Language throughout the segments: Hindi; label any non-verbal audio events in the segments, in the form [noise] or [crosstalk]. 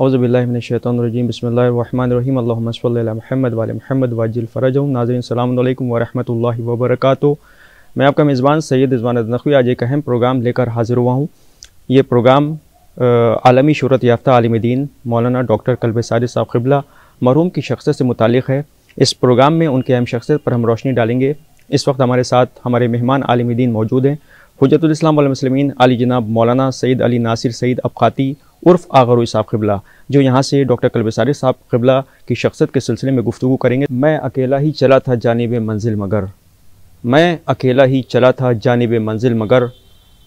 अज़बिल्लिनशैतरजीम बसमीम महमद वाल महमद वाजिल फ़रज नाजरीन सलाम वरहमल वबरक मैं आपका मेज़बान सैयद इज़वान नकवी आज एक अहम प्रोग्राम लेकर हाज़िर हुआ हूँ। ये प्रोग्राम आलमी शहरत याफ्ता आलम दीन, मौलाना डॉक्टर कल्ब साद साहब क़िबला, मरहूम की शख्सियत से मुतल है। इस प्रोग्राम में उनके अहम शख्सियत पर हम रोशनी डालेंगे। इस वक्त हमारे साथ हमारे मेहमान आलम दीन मौजूद हैं। हजरतुलस्लाम वलमसलमिन अली जनाब मौलाना सईद अली नासिर सईद अबकाती उर्फ़ आगरू साहब क़िबला, जो यहाँ से डॉक्टर कलबसारी साहब क़िबला की शख्सत के सिलसिले में गुफ्तु करेंगे। मैं अकेला ही चला था जानब मंजिल मगर, मैं अकेला ही चला था जानब मंजिल मगर,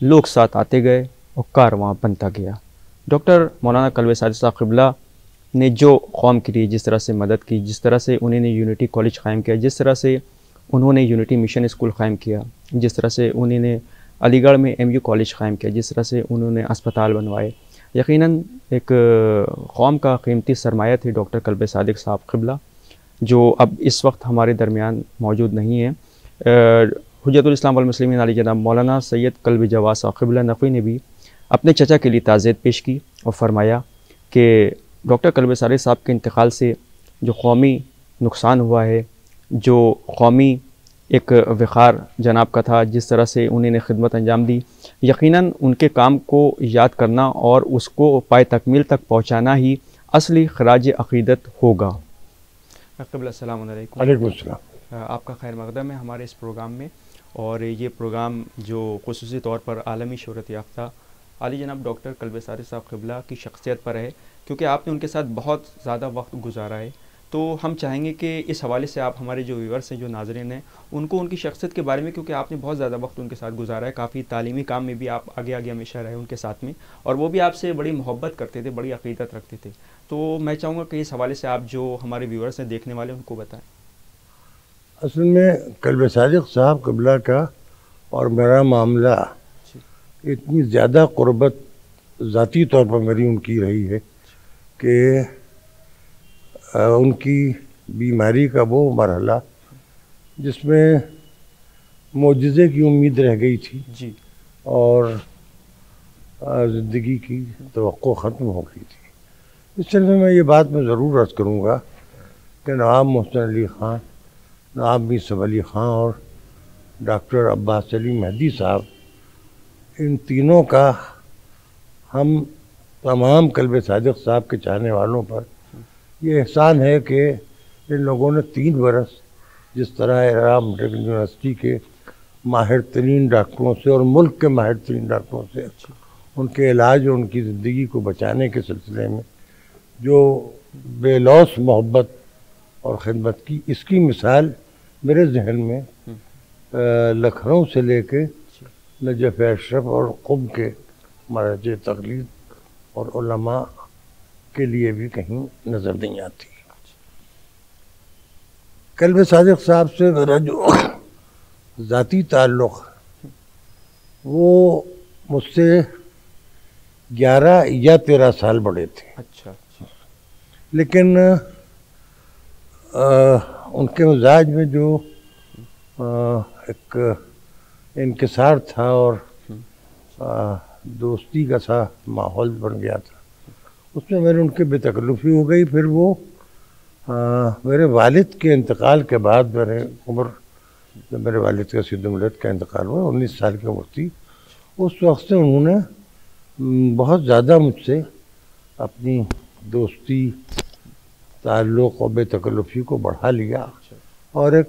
लोग साथ आते गए और कारवां बनता गया। डॉक्टर मौलाना कलबसारी साहब क़िबला ने जो कौम के लिए जिस तरह से मदद की, जिस तरह से उन्होंने यूनिटी कॉलेज क़ायम किया, जिस तरह से उन्होंने यूनिटी मिशन स्कूल क़ायम किया, जिस तरह से उन्होंने अलीगढ़ में एम यू कॉलेज क़ायम किया, जिस तरह से उन्होंने अस्पताल बनवाए यकीनन एक कौम का कीमती सरमाया थे डॉक्टर कल्ब सादिक साहब क़िबला, जो अब इस वक्त हमारे दरमियान मौजूद नहीं है। हजरतुलस्लाम वलमसलिमिन अली जनाब मौलाना सैयद कल्ब जवाद साहब क़िबला नक़वी ने भी अपने चचा के लिए ताज़ियत पेश की और फरमाया कि डॉक्टर कल्ब सादिक साहब के इंतकाल से जो कौमी नुकसान हुआ है, जो कौमी एक वक़ार जनाब का था जिस तरह से उन्होंने खिदमत अंजाम दी। यकीनन उनके काम को याद करना और उसको पाए तकमील तक पहुँचाना ही असली खराज अक़ीदत होगा। आपका खैर मकदम है हमारे इस प्रोग्राम में और ये प्रोग्राम जो खसूस तौर पर आलमी शहरत याफ्ता आली जनाब डॉक्टर कल्ब सार साहब कबला की शख्सियत पर है क्योंकि आपने उनके साथ बहुत ज़्यादा वक्त गुजारा है। तो हम चाहेंगे कि इस हवाले से आप हमारे जो व्यूवर्स हैं जो नाजरन हैं उनको उनकी शख्सियत के बारे में क्योंकि आपने बहुत ज़्यादा वक्त उनके साथ गुजारा है काफ़ी तालीमी काम में भी आप आगे आगे हमेशा रहे उनके साथ में और वो भी आपसे बड़ी मोहब्बत करते थे बड़ी अकीदत रखते थे। तो मैं चाहूँगा कि इस हवाले से आप जो हमारे व्यूवर्स हैं देखने वाले उनको बताएँ। असल में कलब सादिक साहब कबला का और मेरा मामला इतनी ज़्यादा क़ुरबत ज़ाती तौर पर मेरी उनकी रही है कि उनकी बीमारी का वो मरहला जिसमें मुजज़े की उम्मीद रह गई थी जी। और ज़िंदगी की तो ख़त्म हो गई थी। इस चल में ये बात मैं ज़रूर अर्ज़ करूँगा कि नवाब मोहसिन अली ख़ान नवाब मीसब अली ख़ान और डॉक्टर अब्बास अली मेहदी साहब इन तीनों का हम तमाम कल्ब सादिक साहब के चाहने वालों पर ये एहसान है कि इन लोगों ने तीन बरस जिस तरह राम यूनिवर्सिटी के माहिर तरीन डॉक्टरों से और मुल्क के माहिर तरीन डॉक्टरों से उनके इलाज और उनकी ज़िंदगी को बचाने के सिलसिले में जो बेलौस मोहब्बत और ख़िदमत की इसकी मिसाल मेरे जहन में। लखनऊ से लेके नजफ़ अशरफ और ख़ुद के मरज तकलीद और के लिए भी कहीं नज़र नहीं आती। कल्ब सादिक साहब से मेरा जो ज़ाती ताल्लुक़ वो मुझसे ग्यारह या तेरह साल बड़े थे। अच्छा, अच्छा। लेकिन आ, उनके मिजाज में जो आ, एक इनकसार था और आ, दोस्ती का सा माहौल बन गया था। उसमें मेरे उनकी बेतकल्लुफ़ी हो गई। फिर वो आ, मेरे वालिद के इंतकाल के बाद मेरे उम्र जब मेरे वालिद का सिद्ध मिलत का इंतकाल हुआ उन्नीस साल की उम्र थी उस वक्त से उन्होंने बहुत ज़्यादा मुझसे अपनी दोस्ती ताल्लुक़ और बेतकल्लुफ़ी को बढ़ा लिया। और एक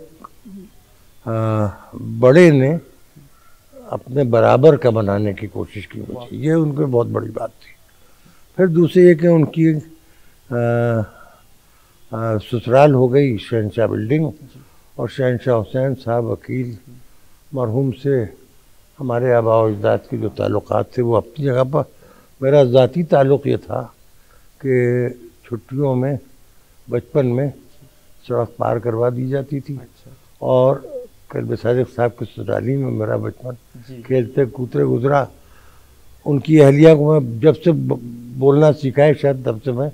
आ, बड़े ने अपने बराबर का बनाने की कोशिश की मुझे। ये उनकी बहुत बड़ी बात थी। फिर दूसरी एक उनकी ससुराल हो गई शहनशाह बिल्डिंग और शहनशाह हुसैन साहब वकील मरहूम से हमारे आबा अजदाद के जो ताल्लुक़ थे वो अपनी जगह पर मेरा ज़ाती ताल्लुक़ ये था कि छुट्टियों में बचपन में सड़क पार करवा दी जाती थी अच्छा। और कल सादिक साहब के ससुराली में मेरा बचपन खेलते कूदते गुजरा उनकी अहलिया को मैं जब से बोलना सीखा है शायद तब से मैं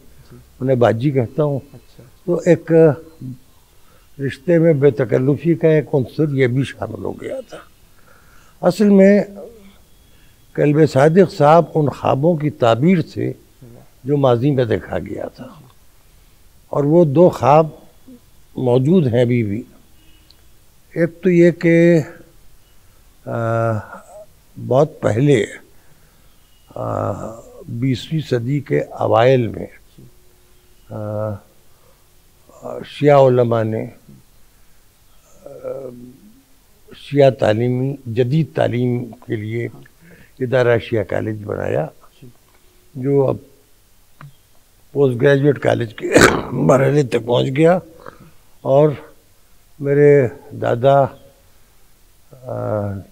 उन्हें बाजी कहता हूँ। अच्छा। तो एक रिश्ते में बेतकल्लुफ़ी का एक अंसर ये भी शामिल हो गया था। असल में कलब सादिक साहब उन ख्वाबों की ताबीर से जो माजी में देखा गया था। और वो दो ख्वाब मौजूद हैं अभी भी। एक तो ये कि बहुत पहले बीसवीं सदी के अवाइल में शिया उलमा ने शिया तालीमी, जदीद तालीम के लिए इदारा शिया कॉलेज बनाया, जो अब पोस्ट ग्रेजुएट कॉलेज के [coughs] मरहले तक पहुँच गया और मेरे दादा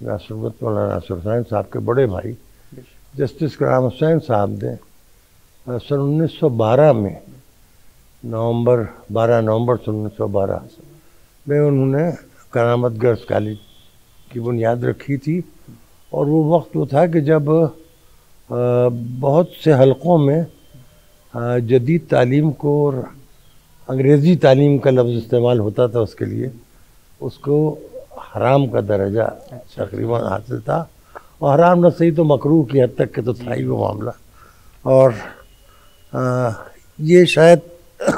नासरत मौलाना नासर हुसैन साहब के बड़े भाई जस्टिस कराम हुसैन साहब ने सन 1912 में नवंबर 12 नवंबर सन 1912 में उन्होंने करामत गर्ल्स कॉलेज की बुनियाद रखी थी और वो वक्त वो था कि जब बहुत से हलक़ों में जदीद तालीम को और अंग्रेज़ी तालीम का लफ्ज़ इस्तेमाल होता था उसके लिए उसको हराम का दर्जा अच्छा। तकरीबन हासिल था और हराम न सही तो मकरू की हद तक के तो था ही वो मामला। और आ, ये शायद [coughs]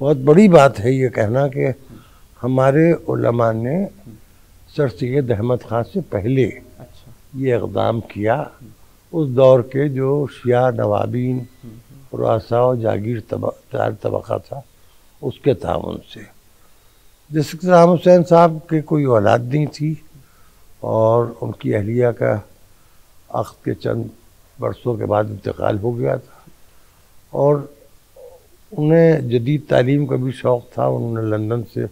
बहुत बड़ी बात है ये कहना कि हमारे उलमा ने सर सैद अहमद ख़ान से पहले अच्छा। ये इकदाम किया। उस दौर के जो शिया नवाबीन रासा और जागीर तबका था उसके ताउन से। जिसके राम हुसैन साहब के कोई औलाद नहीं थी और उनकी अहलिया का अख्त के चंद बरसों के बाद इंतकाल हो गया था। और उन्हें जदीद तालीम का भी शौक़ था। उन्होंने लंदन से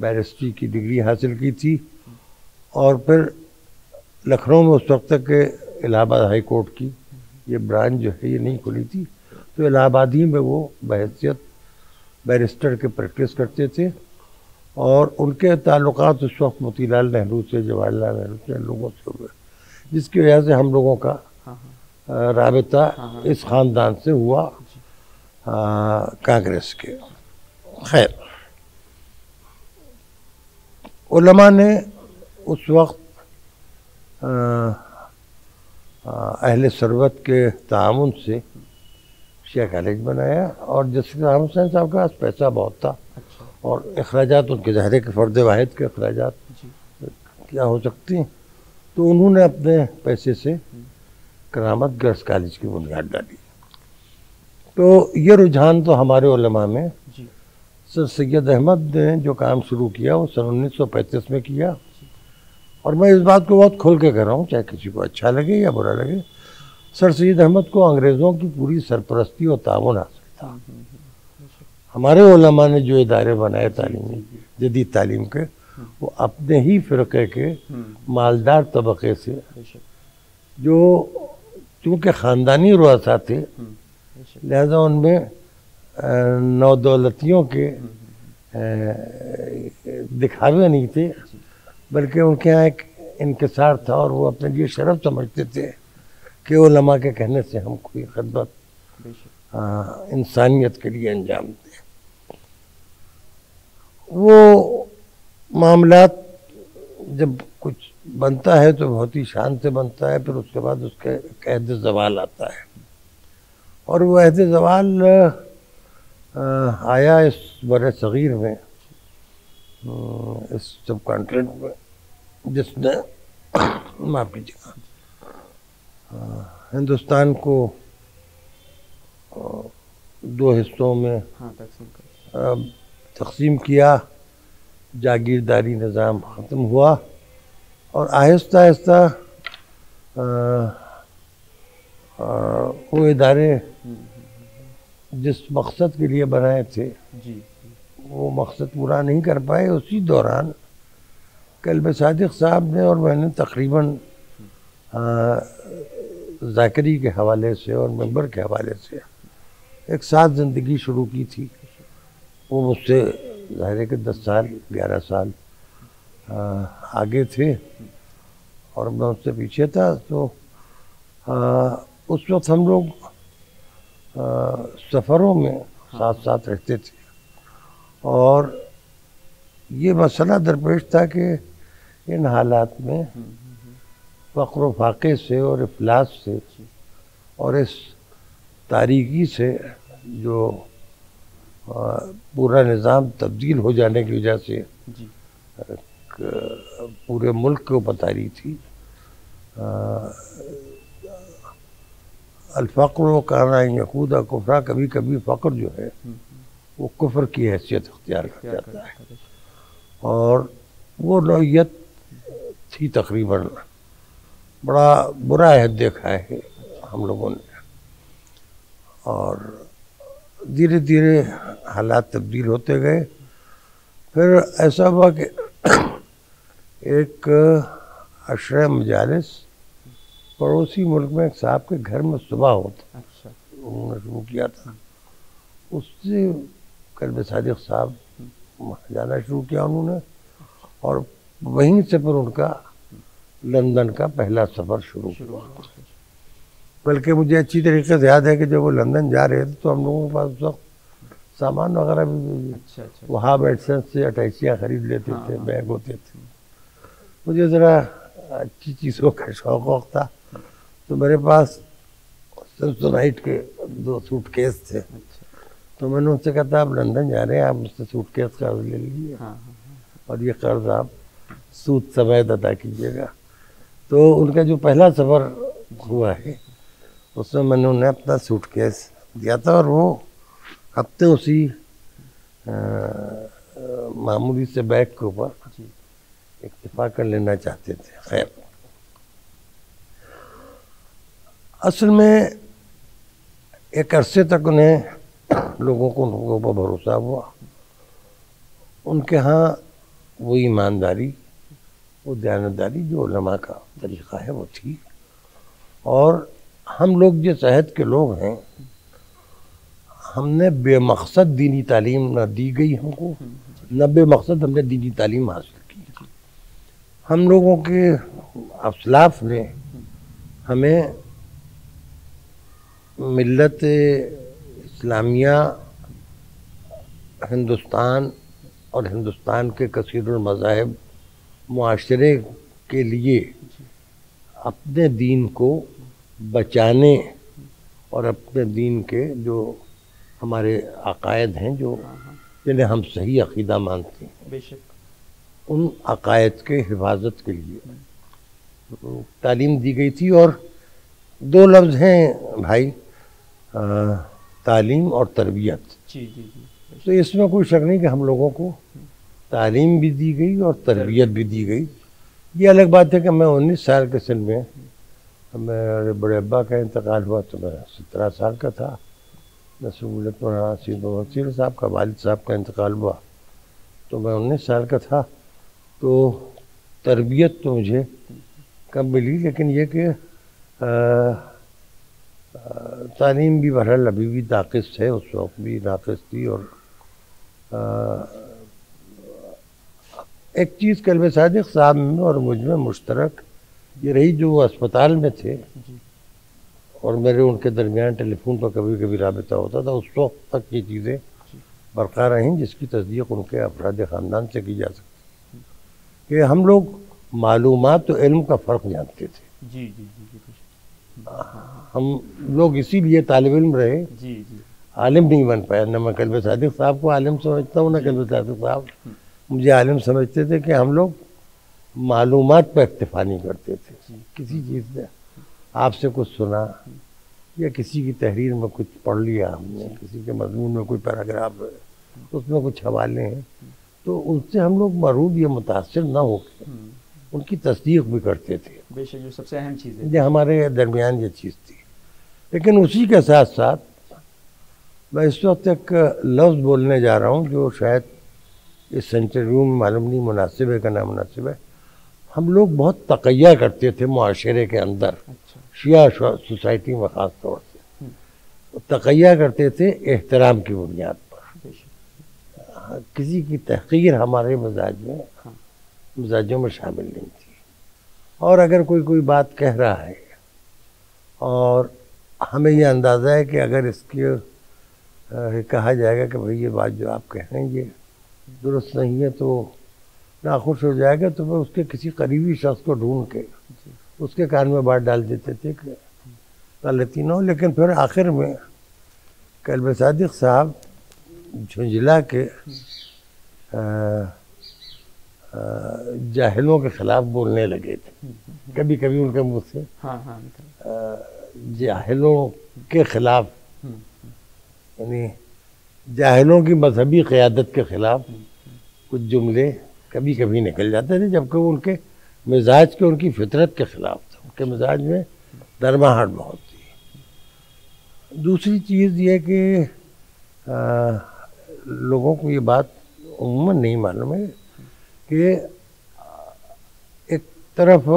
बैरिस्ट्री की डिग्री हासिल की थी। और फिर लखनऊ में उस वक्त तक इलाहाबाद हाई कोर्ट की ये ब्रांच जो है, ये नहीं खुली थी। तो इलाहाबाद ही में वो बहसीत बैरिस्टर के प्रैक्टिस करते थे। और उनके ताल्लुक उस वक्त मोतीलाल नेहरू से जवाहरलाल नेहरू से लोगों से हुए। जिसकी वजह से हम लोगों का हाँ, हाँ। रबता हाँ, इस ख़ानदान से हुआ कांग्रेस के। खैर उलमा ने उस वक्त अहल सरबत के ताउन से शिया कॉलेज बनाया और जस्टिस राम हुसैन साहब के पास पैसा बहुत था। और अखराज उनके जहरे के फ़र्द वाहिद के अखराज क्या हो सकते हैं? तो उन्होंने अपने पैसे से करामत गर्ल्स कॉलेज की बुनियाद डाली। तो ये रुझान तो हमारे उलमा में सर सैद अहमद ने जो काम शुरू किया वो सन उन्नीस सौ पैंतीस में किया। और मैं इस बात को बहुत खोल के कर रहा हूँ चाहे किसी को अच्छा लगे या बुरा लगे सर सैद अहमद को अंग्रेज़ों की पूरी सरपरस्ती और ताउन हासिल। था हम्म, हम्म। हमारे ओलमा ने जो इदारे बनाए तालीमी जदीद तालीम के वो अपने ही फ़िरक़े के मालदार तबके से जो चूँकि ख़ानदानी रुआसा थे लिहाजा उनमें नौदौलतियों के दिखावे नहीं थे बल्कि उनके यहाँ एक इनकसार था और वो अपने लिए शरफ समझते थे कि ओलमा के कहने से हम कोई खदमत इंसानियत के लिए अंजाम वो मामला जब कुछ बनता है तो बहुत ही शान से बनता है फिर उसके बाद उसके कैद जवाल आता है। और वो अहद जवाल आया इस बर सग़ीर में इस सब कॉन्ट्रेंट में जिसने [coughs] माफ़ कीजिएगा हिंदुस्तान को दो हिस्सों में हाँ, तकसीम किया जागीरदारी निज़ाम ख़त्म हुआ और आहिस्ता आहिस्ता वो इदारे जिस मकसद के लिए बनाए थे जी। वो मकसद पूरा नहीं कर पाए। उसी दौरान कलब सादिक साहब ने और मैंने तकरीबन जाकरी के हवाले से और मेंबर के हवाले से एक साथ ज़िंदगी शुरू की थी। वो मुझसे ज़ाहिर है कि दस साल ग्यारह साल आ, आगे थे और मैं उससे पीछे था तो आ, उस वक्त हम लोग सफ़रों में साथ साथ रहते थे। और ये मसला दरपेश था कि इन हालात में फ़क्र फाक़े से और अफलास से और इस तारीकी से जो पूरा निज़ाम तब्दील हो जाने की वजह से पूरे मुल्क को बता रही थी। अलफ़क्र काना यकूदा कुफरा कभी कभी फ़ख्र जो है वो कुफर की हैसियत अख्तियार कर जाता है। और वो नौीयत थी तकरीबन। बड़ा बुरा है देखा है हम लोगों ने। और धीरे धीरे हालात तब्दील होते गए। फिर ऐसा हुआ कि एक अशर मजालस पड़ोसी मुल्क में एक साहब के घर में सुबह होता अच्छा। उन्होंने शुरू किया था। उससे कल सादिक साहब जाना शुरू किया उन्होंने और वहीं से फिर उनका लंदन का पहला सफ़र शुरू हुआ। बल्कि मुझे अच्छी तरीके से याद है कि जब वो लंदन जा रहे थे तो हम लोगों के पास उस वक्त सामान वगैरह भी अच्छा अच्छा। वहाँ मेडिसन से अटैचियाँ खरीद लेते हाँ, थे हाँ। बैग होते थे। मुझे ज़रा अच्छी चीज़ों का शौक वौक था। तो मेरे पास सनसोनाइट के दो सूट केस थे। अच्छा। तो मैंने उनसे कहा था आप लंदन जा रहे हैं आप मुझसे सूट केस कर्ज ले लीजिए। हाँ हाँ। और ये कर्ज आप सूद समेत अदा कीजिएगा। तो उनका जो पहला सफ़र हुआ है उसमें मैंने उन्हें अपना सूटकेस दिया था और वो हफ़्ते उसी मामूली से बैग के ऊपर जी इक्तफा कर लेना चाहते थे। खैर। असल में एक अरसे तक उन्हें लोगों को उनके ऊपर भरोसा हुआ। उनके यहाँ वो ईमानदारी, वो दयानतदारी जो उलमा का तरीक़ा है, वो थी। और हम लोग जिस अहद के लोग हैं, हमने बेमकसद दीनी तालीम न दी गई हमको। न बेमकसद हमने दीनी तालीम हासिल की। हम लोगों के असलाफ ने हमें मिलत इस्लामिया, हिंदुस्तान और हिंदुस्तान के मज़ाहब माशरे के लिए अपने दीन को बचाने और अपने दीन के जो हमारे अकायद हैं जो जिन्हें हम सही अकीदा मानते हैं बेशक। उन अकायद के हिफाजत के लिए। तालीम दी गई थी और दो लफ्ज़ हैं भाई अ, तालीम और तरबियत। जी जी जी तो इसमें कोई शक नहीं कि हम लोगों को तालीम भी दी गई और तरबियत भी दी गई। ये अलग बात है कि मैं उन्नीस साल के सन में मेरे बड़े अब्बा का इंतकाल हुआ तो मैं सत्रह साल का था। नसूलत मौलाना सीद वसीर साहब का वालिद साहब का इंतकाल हुआ। तो मैं उन्नीस साल का था। तो तरबियत तो मुझे कब मिली लेकिन यह कि तालीम भी बहरहाल अभी भी नाक़िस है उस वक्त भी नाक़िस थी और अ, एक चीज़ कलब सादिक साहब में और मुझमें मुश्तरक ये रही जो अस्पताल में थे और मेरे उनके दरमियान टेलीफोन पर कभी कभी रबता होता था उस वक्त तक ये चीज़ें बरकरार रहीं जिसकी तस्दीक उनके अफराद ख़ानदान से की जा सकती कि हम लोग मालूम तो इल्म का फ़र्क जानते थे। जी जी जी हम लोग इसीलिए तालब इल्म रहे। जी जी। आलिम नहीं बन पाया न मैं कलब सादिक साहब को आलिम समझता हूँ न कलब सादिक साहब। मुझे आलिम समझते थे कि हम लोग मालूमात पर इक्तफा नहीं करते थे। किसी चीज़ में आपसे कुछ सुना या किसी की तहरीर में कुछ पढ़ लिया हमने किसी के मजमून में कोई पैराग्राफ है उसमें कुछ हवाले हैं तो उनसे हम लोग मरूद या मुतासर ना होकर हम्म, उनकी तस्दीक भी करते थे। बेशक जो सबसे अहम चीज़ है। ये हमारे दरमियान ये चीज़ थी। लेकिन उसी के साथ साथ मैं इस वक्त एक लफ्ज़ बोलने जा रहा हूँ जो शायद इस इंटरव्यू में मालूम नहीं मुनासिब है का नामुनासिब है। हम लोग बहुत तकैया करते थे माशरे के अंदर अच्छा। शिया सोसाइटी में ख़ास तौर से। तो तकैया करते थे एहतराम की बुनियाद पर। किसी की तहकीर हमारे मिजाज में हाँ। मिजाजों में शामिल नहीं थी। और अगर कोई कोई बात कह रहा है और हमें यह अंदाज़ा है कि अगर इसके कहा जाएगा कि भाई ये बात जो आप कह रहे हैं ये दुरुस्त नहीं है तो नाखुश हो जाएगा तो मैं उसके किसी करीबी शख्स को ढूंढ के उसके कान में बात डाल देते थे कि गलती ना हो। लेकिन फिर आखिर में कलब सादिक साहब झुंझला के आ, आ, जाहिलों के खिलाफ बोलने लगे थे। कभी कभी उनके मुँह से हाँ हाँ जाहिलों के खिलाफ यानी जाहिलों की मजहबी क़्यादत के खिलाफ कुछ जुमले कभी कभी निकल जाते थे जबकि वो उनके मिजाज के उनकी फितरत के खिलाफ था। उनके मिजाज में दरमाहट बहुत थी। दूसरी चीज़ ये कि लोगों को ये बात उमूमन नहीं मालूम है कि एक तरफ़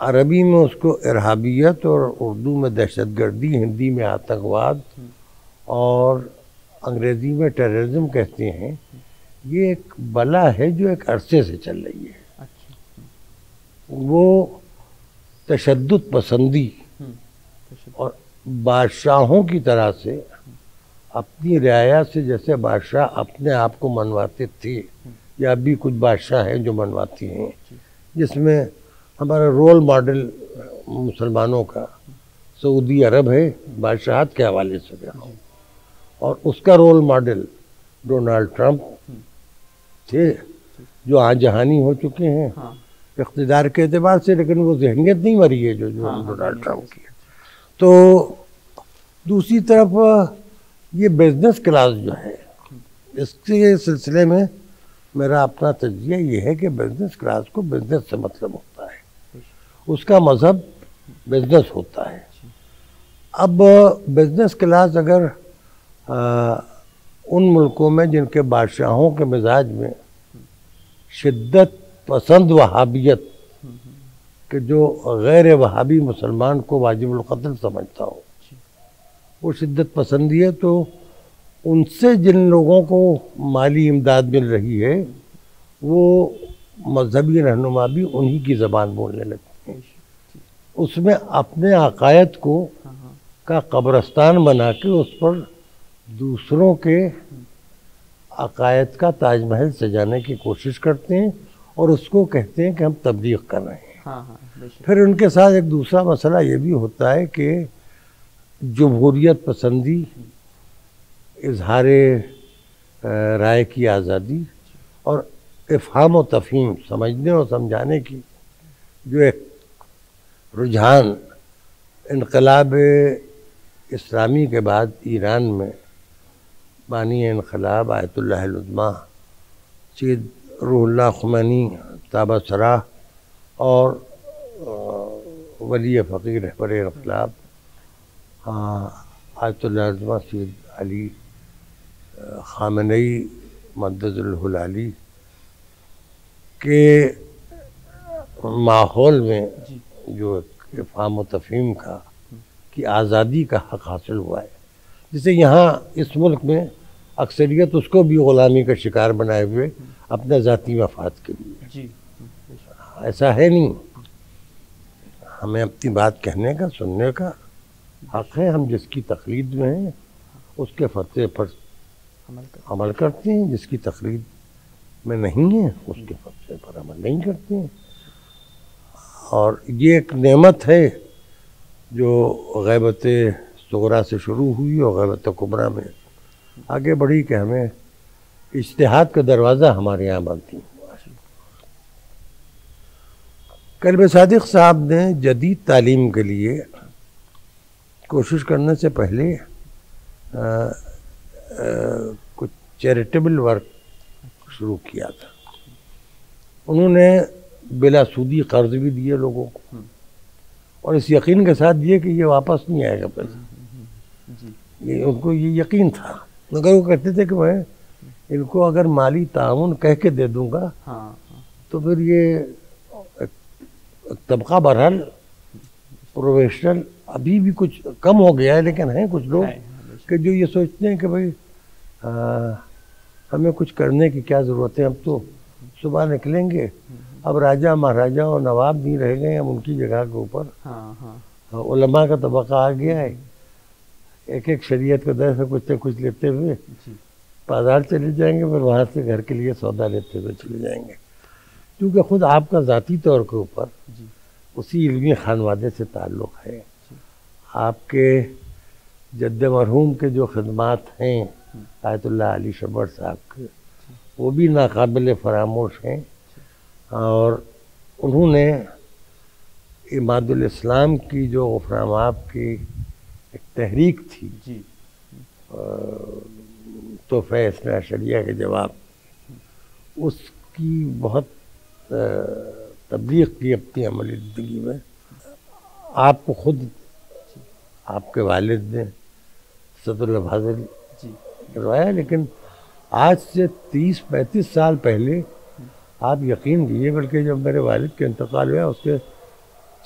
अरबी में उसको इरहाबियत और उर्दू में दहशतगर्दी, हिंदी में आतंकवाद और अंग्रेज़ी में टेररिज्म कहते हैं ये एक बला है जो एक अरसे से चल रही है। अच्छा। वो तशद पसंदी हम्म, और बादशाहों की तरह से अपनी रियाया से जैसे बादशाह अपने आप को मनवाते थे या अभी कुछ बादशाह हैं जो मनवाती हैं जिसमें हमारा रोल मॉडल मुसलमानों का सऊदी अरब है बादशाहत के हवाले से रहा हूँ। और उसका रोल मॉडल डोनाल्ड ट्रंप थे जो आज जहानी हो चुके हैं। हाँ। इकतदार के अतबार से लेकिन वो जहनीत नहीं मरी है जो जो हाँ, हाँ, डोनाल्ड ट्रंप की है। तो दूसरी तरफ़ ये बिज़नेस क्लास जो है इसके सिलसिले में मेरा अपना तजिया ये है कि बिज़नेस क्लास को बिज़नेस से मतलब होता है। उसका मज़हब बिज़नेस होता है। अब बिज़नेस क्लास अगर आ, उन मुल्कों में जिनके बादशाहों के मिजाज में शिद्दत पसंद वहाबियत कि जो गैर वहाबी मुसलमान को वाजिबुल समझता हो वो शिद्दत पसंदी है तो उनसे जिन लोगों को माली इमदाद मिल रही है वो मजहबी रहनुमा भी उन्हीं की ज़बान बोलने लगते हैं उसमें अपने अकायद को हाँ हाँ। का कब्रस्तान बना के उस पर दूसरों के अकायद का ताजमहल सजाने की कोशिश करते हैं और उसको कहते हैं कि हम तबलीग कर रहे हैं। हाँ हाँ फिर उनके साथ एक दूसरा मसला ये भी होता है कि जमहूरियत पसंदी इजहार राय की आज़ादी और इफ़ाम व तफ़हीम समझने और समझाने की जो एक रुझान इनकलाब इस्लामी के बाद ईरान में बानी इनकलाब आयतुल्लाहमा सैद रूहुल्लाह खुमैनी ताबा सराह और वली फ़कीर रहबर इनकलाब आयतुल्लाह सैद अली खामनई मददुलहलाली के माहौल में जो। फाम तफ़हीम का कि आज़ादी का हक हासिल हुआ है। जिसे यहाँ इस मुल्क में अक्सरियत उसको भी ग़ुलामी का शिकार बनाए हुए अपने ज़ाती मफाद के लिए। जी। ऐसा है नहीं। हमें अपनी बात कहने का सुनने का हक है। हम जिसकी तकलीद में हैं उसके फतवे पर अमल करते हैं। जिसकी तकलीद में नहीं है उसके फतवे पर अमल नहीं करते हैं। और ये एक नेमत है जो गैबत सगरा से शुरू हुई और गैबत कुबरा में आगे बढ़ी कि हमें इज्तहाद का दरवाज़ा हमारे यहाँ बनती कलब सादिक साहब ने जदीद तालीम के लिए कोशिश करने से पहले आ, आ, कुछ चैरिटेबल वर्क शुरू किया था। उन्होंने बिला सूदी कर्ज भी दिए लोगों को। और इस यकीन के साथ दिए कि ये वापस नहीं आएगा पैसा। ये उनको ये यकीन था। मगर वो कहते थे कि मैं इनको अगर माली ताउन कह के दे दूँगा हाँ। तो फिर ये तबका बहरहाल प्रोफेशनल अभी भी कुछ कम हो गया है लेकिन हैं कुछ लोग। कि जो ये सोचते हैं कि भाई आ, हमें कुछ करने की क्या ज़रूरत है अब तो सुबह निकलेंगे। अब राजा महाराजा और नवाब नहीं रह गए हम उनकी जगह के ऊपर। हाँ हाँ। हाँ, उलमा का तबका आ गया है। एक एक शरीयत का दर से कुछ न कुछ लेते हुए बाज़ार चले जाएँगे फिर वहाँ से घर के लिए सौदा लेते हुए चले जाएँगे। क्योंकि खुद आपका ज़ाती तौर के ऊपर उसी इल्मी खानवादे से ताल्लुक़ है। आपके जद्द मरहूम के जो खदमात हैं आयतुल्ला अली शबर साहब के वो भी नाकबिल फरामोश हैं और उन्होंने इमादुल इस्लाम की जो गफराम की एक तहरीक थी। जी। तोहफ़े इसना शरिया के जवाब। उसकी बहुत तबलीग की अपनी अमली ज़िंदगी में आपको खुद आपके वालिद ने सदुल्ला फाजिल करवाया लेकिन आज से तीस पैंतीस साल पहले आप यकीन कीजिए बल्कि जब मेरे वालिद के इंतकाल हुआ उसके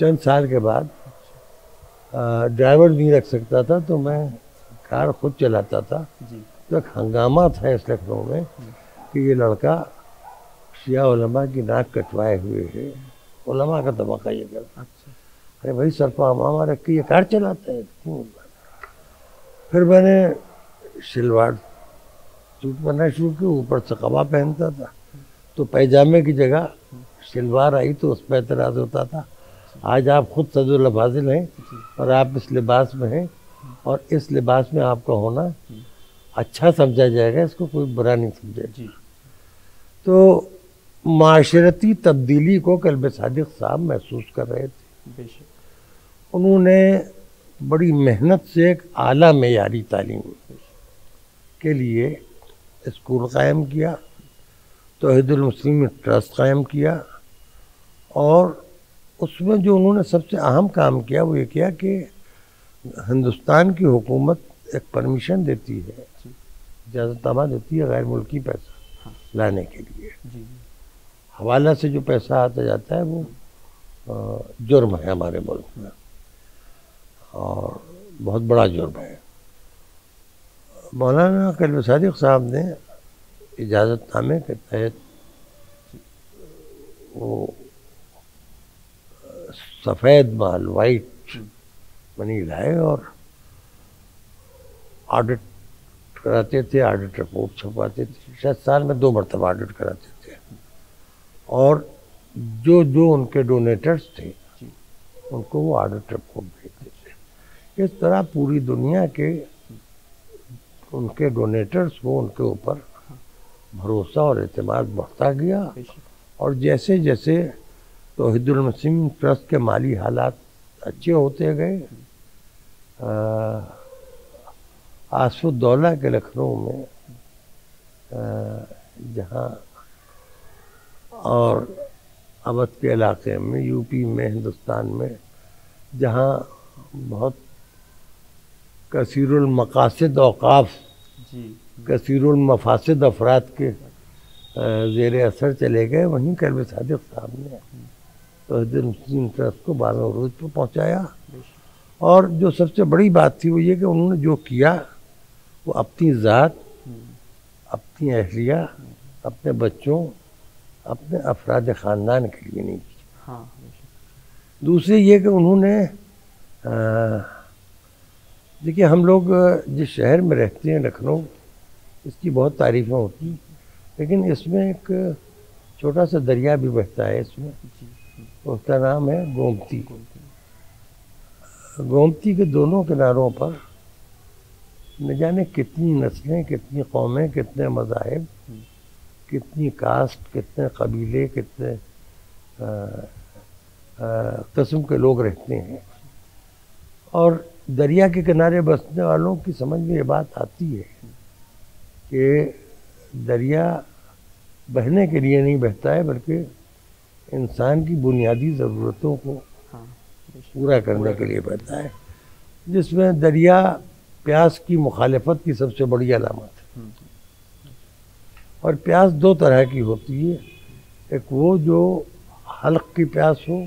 चंद साल के बाद ड्राइवर नहीं रख सकता था तो मैं कार खुद चलाता था। तो एक हंगामा था इस लखनऊ में कि ये लड़का शिया उलमा की नाक कटवाए हुए है। उलमा का तबका ये करता अच्छा। अरे भाई सरपा मामा रख के ये कार चलाता है। क्यों फिर मैंने सिलवाड़ सूट पहनना शुरू किया ऊपर से कबा पहनता था। तो पैजामे की जगह शलवार आई तो उस पर एतराज़ होता था। आज आप खुद सदुल फाजिल हैं और आप इस लिबास में हैं और इस लिबास में आपका होना अच्छा समझा जाएगा इसको कोई बुरा नहीं समझेगा। तो माशरती तब्दीली को कल्ब सादिक साहब महसूस कर रहे थे। उन्होंने बड़ी मेहनत से एक आला मैारी तालीम के लिए स्कूल कायम किया तोहदुलमसलिम ट्रस्ट कायम किया और उसमें जो उन्होंने सबसे अहम काम किया वो ये किया कि हिंदुस्तान की हुकूमत एक परमिशन देती है इजाज़तनामा देती है गैर मुल्की पैसा हाँ। लाने के लिए। हवाला से जो पैसा आता जाता है वो जुर्म है हमारे मुल्क में। और बहुत बड़ा जुर्म है। मौलाना कल सादिक साहब ने इजाज़तनामे के तहत वो सफ़ेद माल वाइट मनी लाए और ऑडिट कराते थे ऑडिट रिपोर्ट छपवाते थे। शायद साल में दो मरतबा ऑडिट कराते थे। और जो जो उनके डोनेटर्स थे उनको वो ऑडिट रिपोर्ट भेजते थे। इस तरह पूरी दुनिया के उनके डोनेटर्स को उनके ऊपर भरोसा और अतमाद बढ़ता गया। और जैसे जैसे तोहिदुलमसीम ट्रस्ट के माली हालात अच्छे होते गए। आसफुद्दौला के लखनऊ में जहाँ और अवध के इलाके में यूपी में हिंदुस्तान में जहाँ बहुत कसीरमकासद अवकाफ़ कसीरमफासद अफराद के ज़ेर असर चले गए। वहीं कलब सादिक साहब ने तो मुस्लिम ट्रस्ट को बारह रोज पर पहुँचाया। और जो सबसे बड़ी बात थी वो ये कि उन्होंने जो किया वो अपनी ज़ात अपनी अहलिया अपने बच्चों अपने अफराद ख़ानदान के लिए नहीं की। हाँ। दूसरी ये कि उन्होंने देखिए हम लोग जिस शहर में रहते हैं लखनऊ इसकी बहुत तारीफ़ें होती लेकिन इसमें एक छोटा सा दरिया भी बहता है इसमें। उसका नाम है गोमती। गोमती के दोनों किनारों पर न जाने कितनी नस्लें, कितनी कौमें, कितने मज़ाहब, कितनी कास्ट, कितने कबीले, कितने कस्म के लोग रहते हैं। और दरिया के किनारे बसने वालों की समझ में ये बात आती है कि दरिया बहने के लिए नहीं बहता है, बल्कि इंसान की बुनियादी ज़रूरतों को हाँ, पूरा करने के लिए बहता है जिसमें दरिया प्यास की मुखालफत की सबसे बड़ी अलामत है। हम्म। और प्यास दो तरह की होती है एक वो जो हल्क की प्यास हो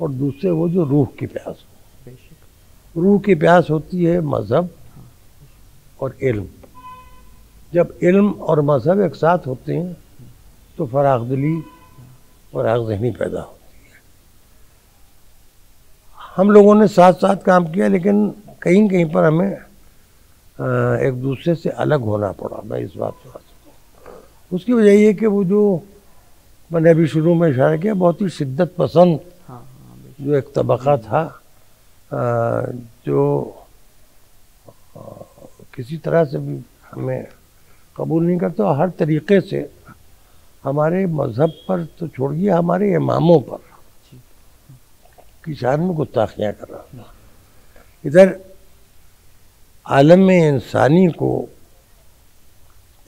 और दूसरे वो जो रूह की प्यास हो। रूह की प्यास होती है मज़हब और इल्म। जब इल्म और मज़हब एक साथ होते हैं तो फरागदली और आग जहनी पैदा होती है हम लोगों ने साथ साथ काम किया लेकिन कहीं कहीं पर हमें एक दूसरे से अलग होना पड़ा। मैं इस बात से उसकी वजह ये कि वो जो मैंने अभी शुरू में इशारा किया बहुत ही शिद्दत पसंद हाँ, हाँ, जो एक तबका था जो किसी तरह से भी हमें कबूल नहीं करता हर तरीके से हमारे मज़हब पर तो छोड़िए हमारे इमामों पर। की शान में गुस्ताखियाँ कर रहा था। इधर आलम इंसानी को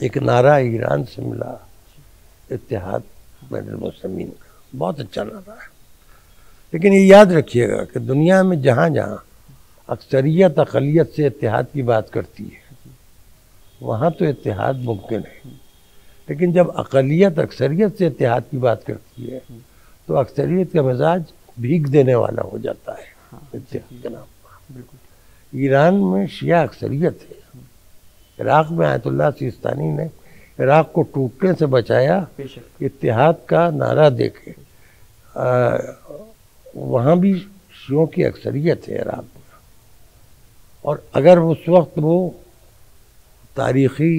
एक नारा ईरान से मिला इतिहाद बैन मुसलमिन का। बहुत अच्छा नारा है। लेकिन ये याद रखिएगा कि दुनिया में जहाँ जहाँ अक्सरियत अकलीत से इतिहाद की बात करती है वहाँ तो इतिहाद मुमकिन है। लेकिन जब अकलीत अक्सरियत से इतिहाद की बात करती है तो अक्सरियत का मिजाज भीग देने वाला हो जाता है हाँ, इतिहाद के नाम बिल्कुल। ईरान में शिया अक्सरियत है। इराक में आयतुल्ला सिस्तानी ने इराक को टूटने से बचाया इतिहाद का नारा देके आ, वहाँ भी शियों की अक्सरियत है इराक में। और अगर उस वक्त वो तारीखी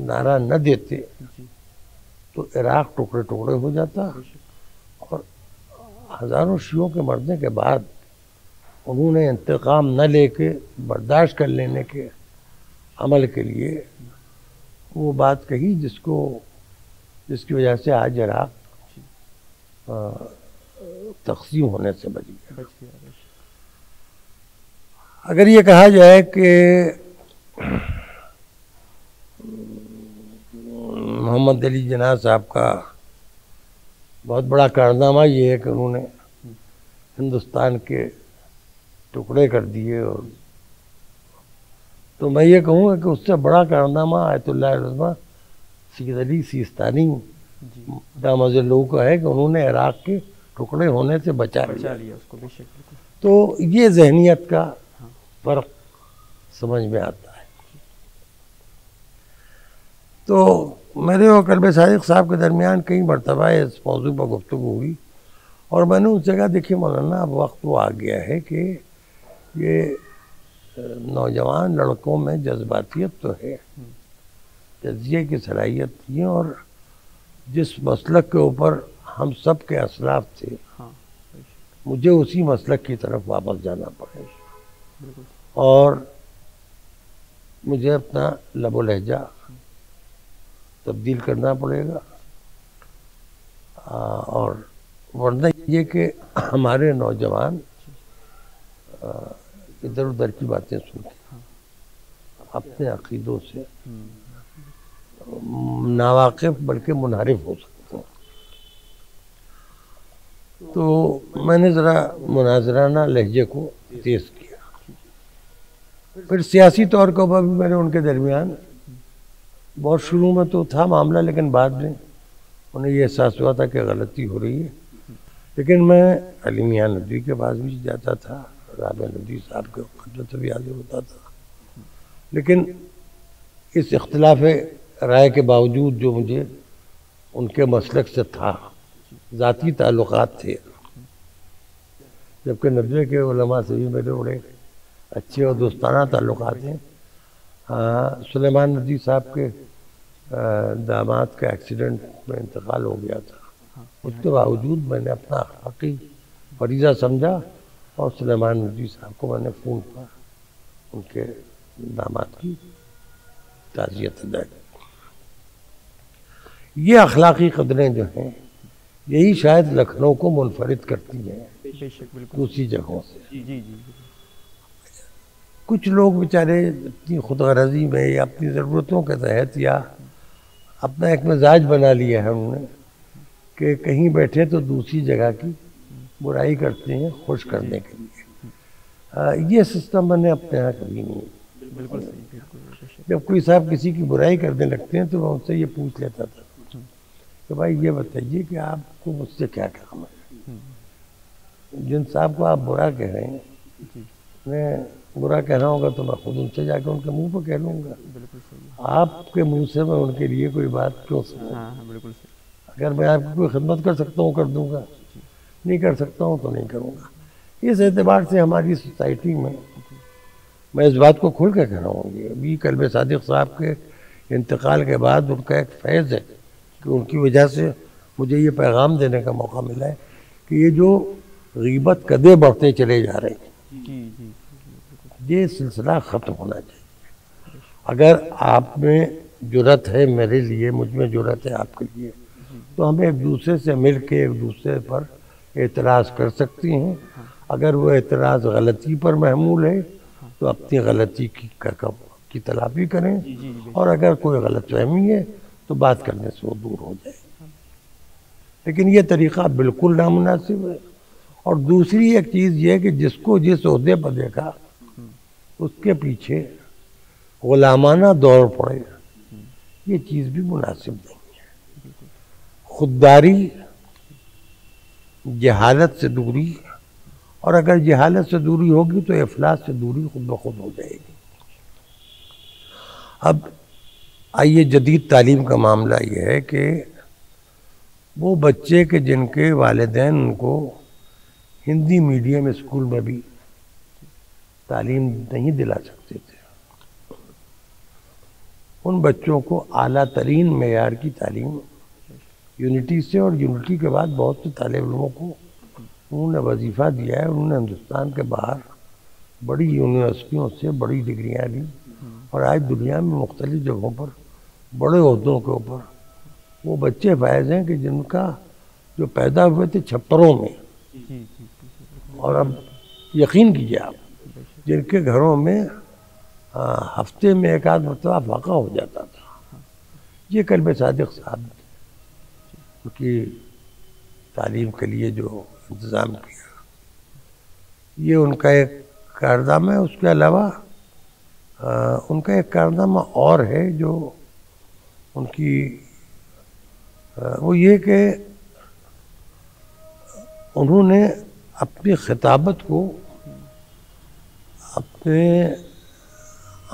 नारा न देते तो इराक टुकड़े टुकड़े हो जाता। और हज़ारों शियों के मरने के बाद उन्होंने इंतकाम न लेके बर्दाश्त कर लेने के अमल के लिए वो बात कही जिसको जिसकी वजह से आज इराक तकसीम होने से बच गया। अगर ये कहा जाए कि मोहम्मद अली जना साहब का बहुत बड़ा कारनामा ये है कि उन्होंने हिंदुस्तान के टुकड़े कर दिए और तो मैं ये कहूँगा कि उससे बड़ा कारनामा आयतुल्लाह रज़मा सैयद अली सिस्तानी जी। दामज लोग का है कि उन्होंने इराक के टुकड़े होने से बचा लिया। बचा लिया उसको बेशक तो ये जहनीत का फ़र्क समझ में आता है। तो मेरे और कल्ब सादिक साहब के दरमियान कई मरतबा इस मौजू पर गुफ्तु हुई और मैंने उनसे कहा देखिए मौलाना अब वक्त वो आ गया है कि ये नौजवान लड़कों में जज्बातियत तो है तजिए की सलाहियत थी और जिस मसलक के ऊपर हम सब के असलाफ थे हाँ मुझे उसी मसलक की तरफ़ वापस जाना पड़े। और मुझे अपना लबो लहजा तब्दील करना पड़ेगा। आ, और वरना ये कि हमारे नौजवान इधर उधर की बातें सुन के अपने अकीदों से नावाकिफ बल्कि मुनहरिफ हो सकते हैं। तो मैंने ज़रा मुनाजराना लहजे को तेज़ किया। फिर सियासी तौर के ऊपर भी मैंने उनके दरमियान बहुत शुरू में तो था मामला, लेकिन बाद में उन्हें ये एहसास हुआ था कि गलती हो रही है। लेकिन मैं अली मियाँ नदवी के पास भी जाता था, राब नदवी साहब के खदमत भी हाजिर होता था। लेकिन इस इख्तलाफ राय के बावजूद जो मुझे उनके मसलक से था, ज़ाती ताल्लुक थे। जबकि नदवे के उलमा से भी मेरे बड़े अच्छे और दोस्ताना ताल्लुक हैं। हाँ सुलेमान नदी साहब के दामाद का एक्सीडेंट में इंतकाल हो गया था। उसके बावजूद मैंने अपना हकी फरीज़ा समझा और सुलेमान नदी साहब को मैंने फ़ोन पर उनके दामाद की ताज़ियत अदा की ये अखलाकी कदरें जो हैं यही शायद लखनऊ को मुनफरद करती हैं। दूसरी जगहों से। जी जी जी कुछ लोग बेचारे अपनी खुद गरजी में या अपनी ज़रूरतों के तहत या अपना एक मिजाज बना लिया है उन्होंने कि कहीं बैठे तो दूसरी जगह की बुराई करते हैं खुश करने के लिए। आ, ये सिस्टम मैंने अपने यहाँ कभी नहीं बिल्कुल बिल्कुल जब कोई साहब किसी की बुराई करने लगते हैं तो मैं उनसे ये पूछ लेता था। कि भाई ये बताइए कि आपको मुझसे क्या काम है? जिन साहब को आप बुरा कह रहे हैं मैं बुरा कहना होगा तो मैं खुद उनसे जाकर उनके मुँह पर कह लूँगा। बिल्कुल आपके मुँह से मैं उनके लिए कोई बात क्यों सुनूं? हाँ हाँ बिल्कुल अगर मैं आपकी कोई खिदमत कर सकता हूँ कर दूँगा। नहीं कर सकता हूँ तो नहीं करूँगा। इस एतबार से हमारी सोसाइटी में मैं इस बात को खुल के कह रहा हूँ अभी कल्ब सादिक साहब के इंतकाल के बाद उनका एक फैज़ है कि उनकी वजह से मुझे ये पैगाम देने का मौका मिला है कि ये जो गीबत कदे बढ़ते चले जा रहे हैं। ये सिलसिला ख़त्म होना चाहिए। अगर आप में ज़रूरत है मेरे लिए मुझमें ज़रूरत है आपके लिए तो हम एक दूसरे से मिल के एक दूसरे पर एतराज़ कर सकती हैं। अगर वो एतराज़ गलती पर महमूल है तो अपनी गलती की की तलाफी करें। और अगर कोई गलत फहमी है तो बात करने से वो दूर हो जाए। लेकिन ये तरीक़ा बिल्कुल नामनासिब है। और दूसरी एक चीज़ ये है कि जिसको जिस अहदे पर देखा उसके पीछे गुलामाना दौर पड़े। ये चीज़ भी मुनासिब नहीं है। खुददारी जहालत से दूरी और अगर जहालत से दूरी होगी तो अफलास से दूरी खुद ब खुद हो जाएगी। अब आइए जदीद तालीम का मामला ये है कि वो बच्चे के जिनके वालदेन उनको हिंदी मीडियम स्कूल में भी तालीम नहीं दिला सकते थे। उन बच्चों को आला तरीन मैार की तालीम, यूनिटी से और यूनिटी के बाद बहुत से तालब इलमों को उन्होंने वजीफ़ा दिया है उन्होंने हिंदुस्तान के बाहर बड़ी यूनिवर्सिटियों से बड़ी डिग्रियाँ ली और आज दुनिया में मुख्तलिफ़ जगहों पर, बड़े अहदों के ऊपर वो बच्चे फायज हैं कि जिनका जो पैदा हुए थे छप्परों में। और अब यकीन कीजिए आप जिनके घरों में आ, हफ़्ते में एक आध मरतबा वाक़ा हो जाता था। ये कल सादिक साहब की तालीम के लिए जो इंतज़ाम किया। ये उनका एक कारनामा है। उसके अलावा उनका एक कारनामा और है जो उनकी आ, वो ये कि उन्होंने अपनी खिताबत को अपने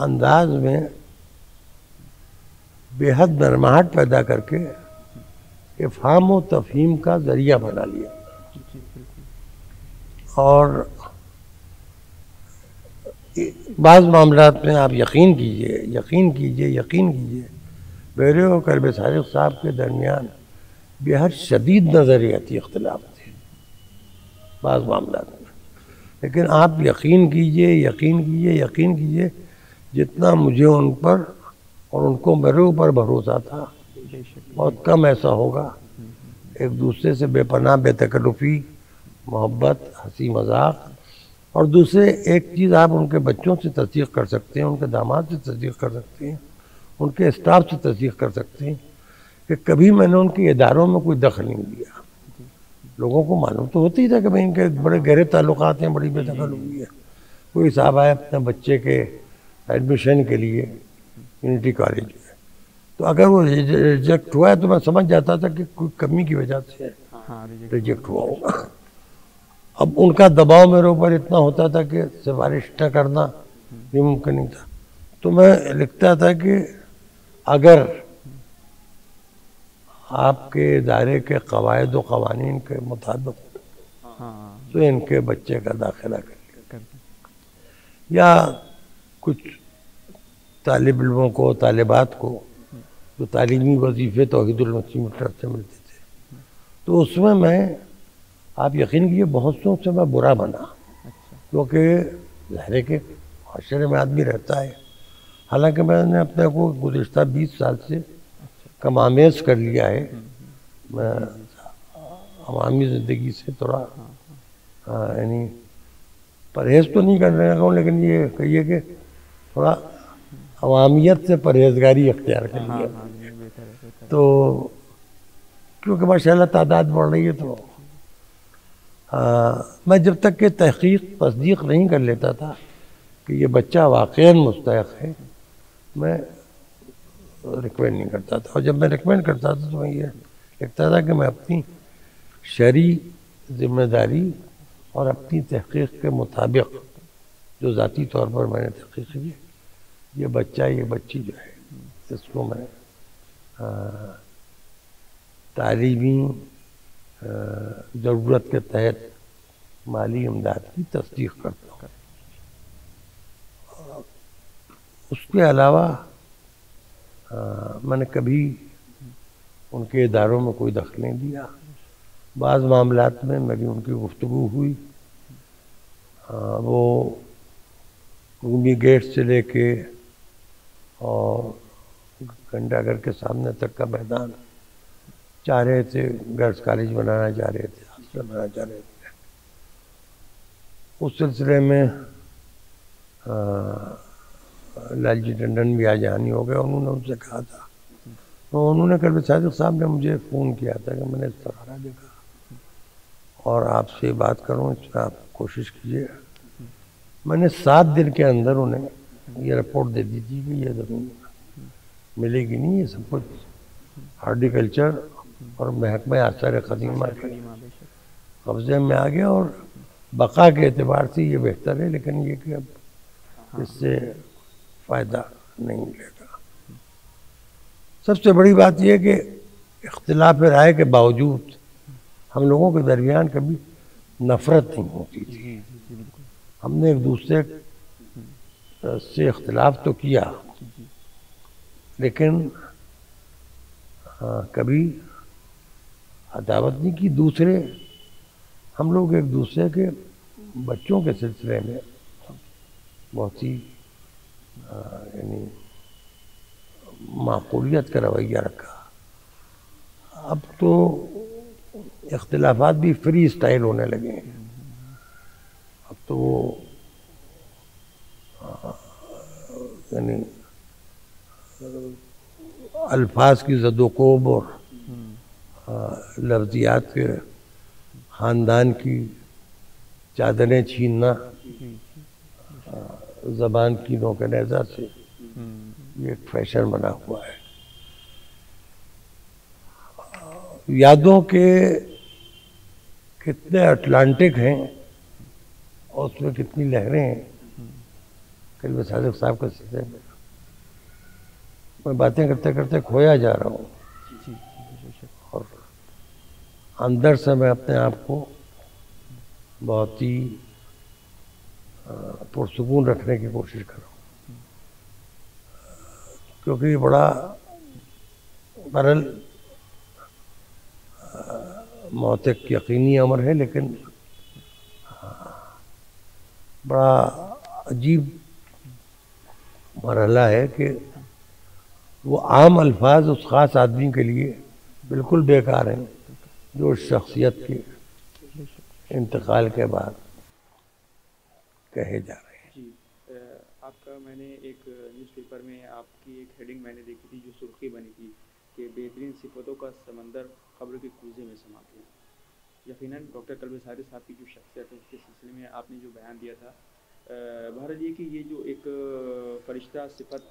अंदाज में बेहद नरमाहट पैदा करके इफ़ाम व तफहीम का ज़रिया बना लिया। और बाज़ मामला में आप यकीन कीजिए यकीन कीजिए यकीन कीजिए, मेरे और करब सारिक साहब के दरमियान बेहद शदीद नज़रियाती इख्तलाफ थे, बाज़ मामला में। लेकिन आप यकीन कीजिए यकीन कीजिए यकीन कीजिए, जितना मुझे उन पर और उनको मेरे ऊपर भरोसा था, बहुत कम ऐसा होगा। एक दूसरे से बेपनाह, बेतकल्लुफ़ी, मोहब्बत, हँसी मज़ाक और दूसरे एक चीज़ आप उनके बच्चों से तस्दीक कर सकते हैं, उनके दामाद से तस्दीक कर सकते हैं, उनके स्टाफ से तस्दीक कर सकते हैं कि कभी मैंने उनके इदारों में कोई दखल नहीं दिया लोगों को मालूम तो होता ही था कि भाई इनके बड़े गहरे ताल्लुक हैं बड़ी बेदखल हुई है। कोई साहब आए अपने बच्चे के एडमिशन के लिए यूनिटी कॉलेज में। तो अगर वो रिजेक्ट हुआ है तो मैं समझ जाता था कि कोई कमी की वजह से रिजेक्ट हुआ होगा। अब उनका दबाव मेरे ऊपर इतना होता था कि सिफारिश न करना भी मुमकिन नहीं था। तो मैं लिखता था कि अगर आपके इदारे के कवायद कवानीन के मुताबिक तो इनके बच्चे का दाखिला कर लिया। या कुछ तालब इलमों को तालिबात को जो तालीमी वजीफ़े तोहदुलमसीम ट्रस्ट से मिलते थे। तो उसमें मैं आप यकीन कीजिए बहुत सौ से मैं बुरा बना। अच्छा। क्योंकि लहरे के माशरे में आदमी रहता है। हालाँकि मैंने अपने को गुज्त बीस साल से कमामेज कर लिया है मैं अवामी ज़िंदगी से थोड़ा यानी परहेज़ तो नहीं कर रहा हूँ लेकिन ये कहिए कि थोड़ा अवामियत से परहेजगारी अख्तियार कर लिया। हाँ, हाँ, तो क्योंकि माशा तादाद बढ़ रही है तो आ, मैं जब तक के तहकीक तस्दीक नहीं कर लेता था कि ये बच्चा वाक़ मुस्तक है मैं रिकमेंड नहीं करता था। और जब मैं रिकमेंड करता था तो मैं ये लिखता था कि मैं अपनी शरी ज़िम्मेदारी और अपनी तहकीक के मुताबिक, जो ज़ाती तौर पर मैंने तहकीक की, ये बच्चा, ये बच्ची जो है इसको मैं तालीमी ज़रूरत के तहत माली इमदाद की तस्दीक करता हूँ। उसके अलावा मैंने कभी उनके इदारों में कोई दखल नहीं दिया। बाज़ मामला में मेरी उनकी गुफ्तु हुई। आ, वो रूमी गेट से लेके और घंटाघर के सामने तक का मैदान चाह रहे थे गर्ल्स कॉलेज बनाना चाह रहे थे हॉस्टल बनाना चाह रहे थे। उस सिलसिले में लालजी टंडन भी आज हानि हो गए उन्होंने उनसे कहा था। तो उन्होंने कल सादिक साहब ने मुझे फ़ोन किया था कि मैंने सहारा देखा। और आपसे बात करूँ इसमें आप कोशिश कीजिए। मैंने सात दिन के अंदर उन्हें ये रिपोर्ट दे दी थी कि ये ज़मीन मिलेगी नहीं, ये सब कुछ। हार्टिकल्चर और महकमे आसार कदीमा कब्जे में आ गया और बका के अतबार से ये बेहतर है, लेकिन ये कि अब इससे फ़ायदा नहीं मिलेगा। सबसे बड़ी बात यह कि इख्तलाफ राय के बावजूद हम लोगों के दरमियान कभी नफ़रत नहीं होती थी। हमने एक दूसरे से इख्तलाफ तो किया लेकिन आ, कभी अदावत नहीं की दूसरे। हम लोग एक दूसरे के बच्चों के सिलसिले में बहुत ही यानी माकूलियत का रवैया रखा। अब तो इख्तलाफात भी फ्री स्टाइल होने लगे हैं। अब तो वो यानी अल्फाज की जदोकोब और लफ्जियात के ख़ानदान की चादरें छीनना ज़बान की नौकनेजा से ये एक फ़ैशन बना हुआ है। यादों के कितने अटलांटिक हैं और उसमें कितनी लहरें हैं कल मैं सादिक साहब के सिलसिले में। मैं बातें करते करते खोया जा रहा हूँ। और अंदर से मैं अपने आप को बहुत ही पुरसकून रखने की कोशिश कर। रहा हूँ क्योंकि बड़ा बरल मौत एक यकीनी अमर है लेकिन बड़ा अजीब मरहला है कि वो आम अल्फाज उस ख़ास आदमी के लिए बिल्कुल बेकार हैं जो शख्सियत के इंतकाल के बाद। कहे जा रहे हैं। जी आपका मैंने एक न्यूज़पेपर में आपकी एक हेडिंग मैंने देखी थी जो सुर्खी बनी थी कि बेहतरीन सिफतों का समंदर खबर के कूजे में समा गया यकीन डॉक्टर कलब सारी साहब की जो शख्सियत है, उसके सिलसिले में आपने जो बयान दिया था भारत ये कि ये जो एक फरिश्ता सिफत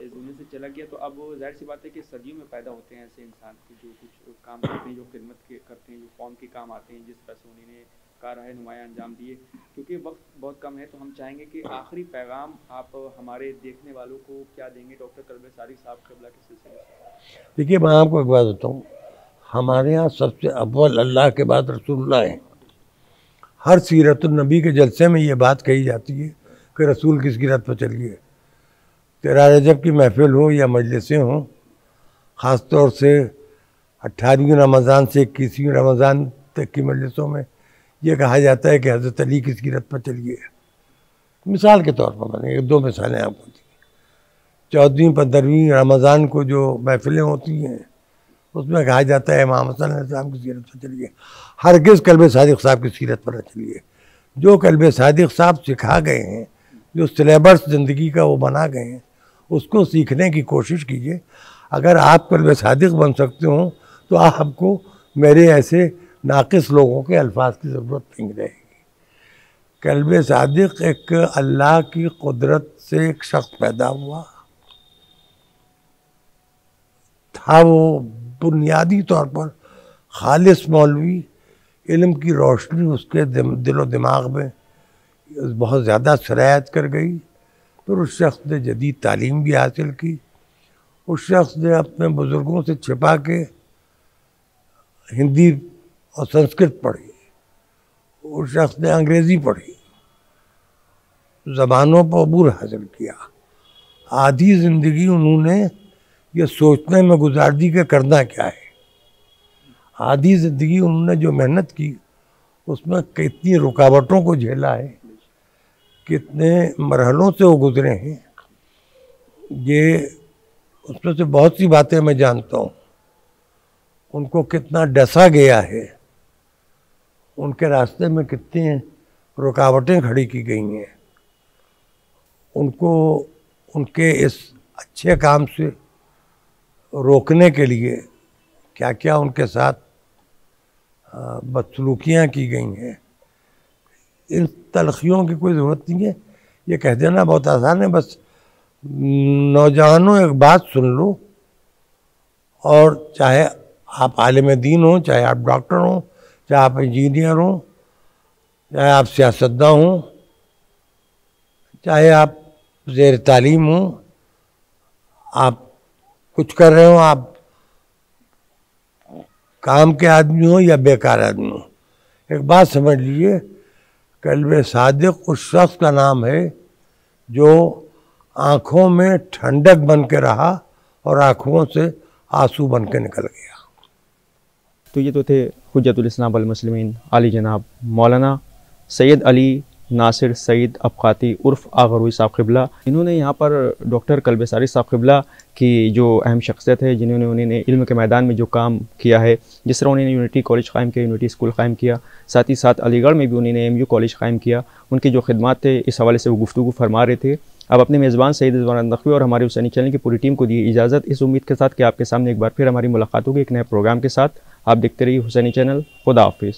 इस दुनिया से चला गया तो अब ज़ाहिर सी बात है कि सदियों में पैदा होते हैं ऐसे इंसान के जो कुछ काम करते हैं, जो खिदमत के करते हैं, जो कौम के काम आते हैं, जिस तरह से उन्होंने कार है नुमाया अंजाम दिए। क्योंकि वक्त बहुत कम है तो हम चाहेंगे कि आखिरी पैगाम आप हमारे देखने वालों को क्या देंगे? डॉक्टर कलब सारी, साहब कबला के सिलसिले से। देखिए, मैं आपको एक बात बताऊँ। हमारे यहाँ सबसे अव्वल अल्लाह के बाद रसूलुल्लाह है। हर सीरतुलनबी के जलसे में ये बात कही जाती है कि रसूल किस गिरत पर चलिए तेरा रजब की महफिल हो या मजलिसें हों ख़ास तौर से अट्ठारहवीं रमज़ान से इक्कीसवीं रमज़ान तक की मजलिसों में ये कहा जाता है कि हज़रत अली की सीरत पर चलिए। मिसाल के तौर पर मैंने दो मिसालें आपको दी। चौदहवीं पंद्रहवीं रमज़ान को जो महफिलें होती हैं, उसमें कहा जाता है, इमाम हसन साहब की सीरत पर चलिए। हर किस कलब सादिक साहब की सीरत पर चलिए। जो कलब सादिक साहब सिखा गए हैं, जो सिलेबस ज़िंदगी का वो बना गए हैं, उसको सीखने की कोशिश कीजिए। अगर आप कल सादिक बन सकते हो तो आपको मेरे ऐसे नाकिस लोगों के अल्फाज की ज़रूरत नहीं रहेगी। कल्ब सादिक एक अल्लाह की कुदरत से एक शख्स पैदा हुआ। था वो बुनियादी तौर पर खालिस मौलवी, इल्म की रोशनी उसके दिलो दिमाग में बहुत ज़्यादा शरायत कर गई। फिर उस शख्स ने जदीद तालीम भी हासिल की। उस शख्स ने अपने बुज़ुर्गों से छिपा के हिंदी और संस्कृत पढ़ी उस शख्स ने अंग्रेज़ी पढ़ी। ज़बानों पर अबूर हासिल किया। आधी ज़िंदगी उन्होंने ये सोचने में गुजार दी कि करना क्या है। आधी ज़िंदगी उन्होंने जो मेहनत की, उसमें कितनी रुकावटों को झेला है, कितने मरहलों से वो गुजरे हैं, ये उसमें से बहुत सी बातें मैं जानता हूँ। उनको कितना डसा गया है उनके रास्ते में कितनी रुकावटें खड़ी की गई हैं। उनको, उनके इस अच्छे काम से रोकने के लिए क्या क्या उनके साथ बदसलूकियाँ की गई हैं। इन तलखियों की कोई ज़रूरत नहीं है। ये कह देना बहुत आसान है, बस नौजवानों एक बात सुन लो और चाहे आप आलिम दीन हो, चाहे आप डॉक्टर हो चाहे आप इंजीनियर हों, चाहे आप सियासतदा हों, चाहे आप जेर तालीम हों, आप कुछ कर रहे हो, आप काम के आदमी हो या बेकार आदमी हो। एक बात समझ लीजिए, कल्ब सादिक उस शख्स का नाम है जो आँखों में ठंडक बन के रहा और आँखों से आँसू बन के निकल गया। तो ये तो थे हजतुल इस्लाम मुस्लिमीन अली जनाब मौलाना सैद अली नासिर सईद अबकाती उर्फ़ आगरुई साहब क़िबला। इन्होंने यहाँ पर डॉक्टर कल्ब सारी साहब क़िबला की जो अहम शख्सियत है, जिन्होंने उन्होंने इल्म के मैदान में जो काम किया है, जिस तरह उन्होंने यूनिटी कॉलेज कायम किया, यूनिटी स्कूल कायम किया, साथ ही साथ अलीगढ़ में भी उन्होंने एम यू कॉलेज कायम किया। उनकी जो खदमात थे इस हवाले से वो गुफ्तु फरमा रहे थे। अब अपने मेज़बान सईद रिजवान नकवी और हमारे हुसैनी चैनल की पूरी टीम को दी इजाज़त। इस उम्मीद के साथ कि आपके सामने एक बार फिर हमारी मुलाकात होगी एक नए प्रोग्राम के साथ। आप देखते रहिए हुसैनी चैनल खुदा हाफिज़।